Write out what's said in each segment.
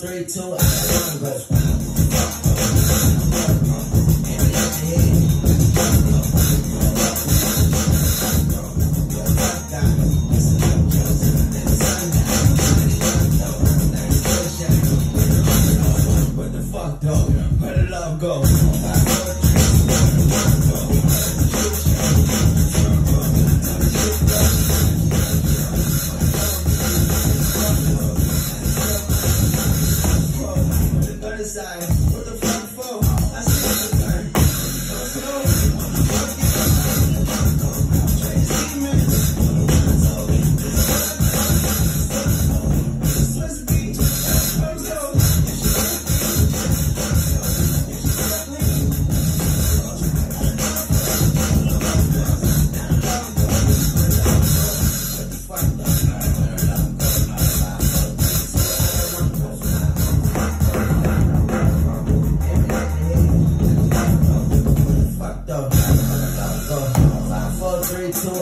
two, I one, the fuck, though? Where the love go? Side.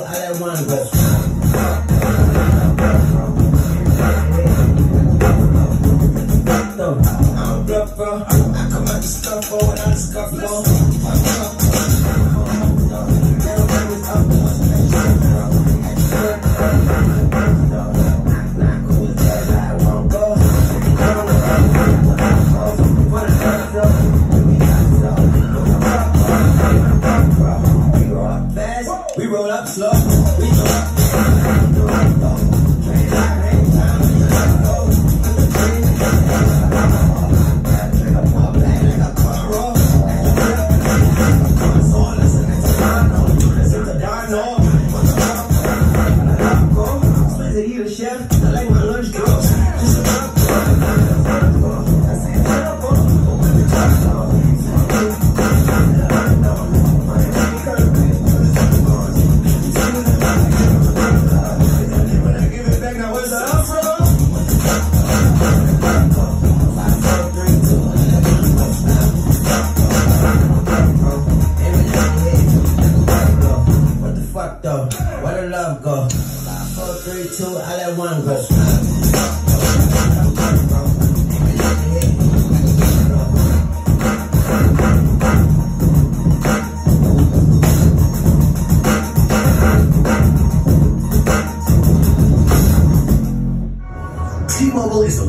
I let one go. I bluff, bro. I come out the scuff, bro, without the We roll up slow. We go up. Chef, three, two, I let one go. T-Mobile is